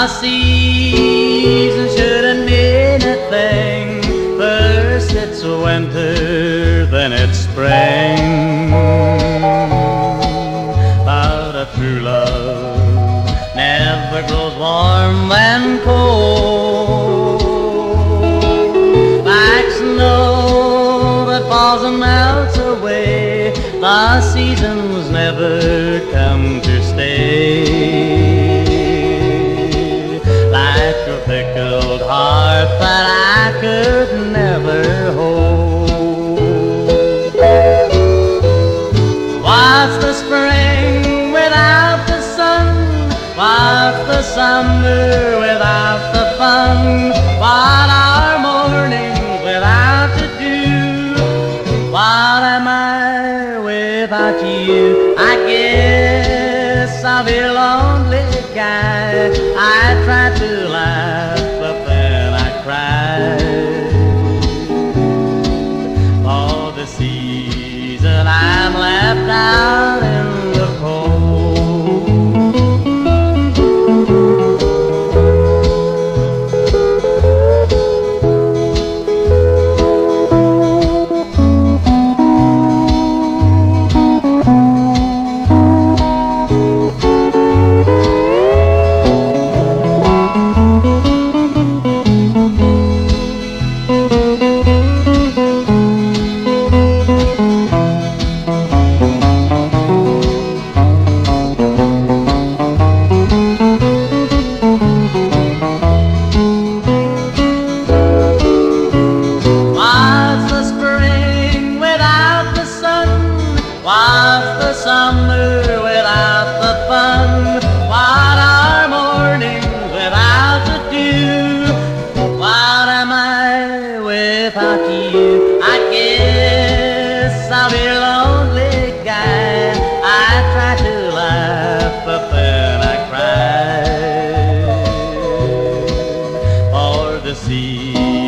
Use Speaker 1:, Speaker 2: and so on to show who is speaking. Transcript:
Speaker 1: The season shouldn't mean a thing. First it's winter, then it's spring. But a true love never grows warm and cold. Like snow that falls and melts away, the seasons never pickled heart that I could never hold. What's the spring without the sun? What's the summer without the fun? What are mornings without the dew? What am I without you? I guess I'll be lonely guy. I try to season I'm left out. I guess I'll be a lonely guy. I try to laugh, but then I cry. The sea.